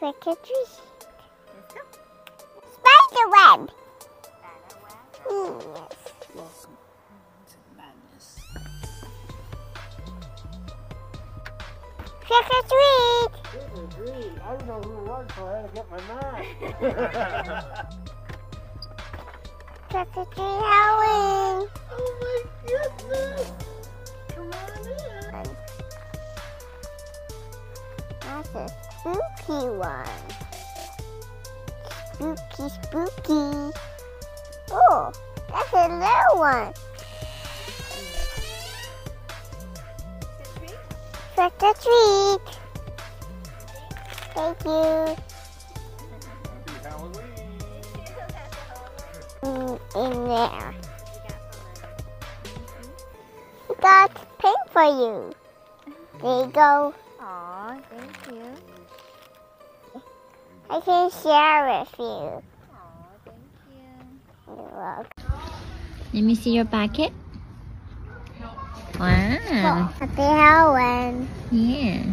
Trick or treat. Spider web. Yes. Trick or treat. Trick or treat. I didn't know who it was, so I had to get my. Trick or treat Halloween. oh my goodness! Come on in. Spooky one. Spooky, spooky. Oh, that's a little one. Trick or treat. Thank you. Mm, In there. We got paint for you. There you go. Aw, thank you. I can share with you. Aw, thank you. You're welcome. Let me see your packet. Wow. Happy Halloween. Yeah.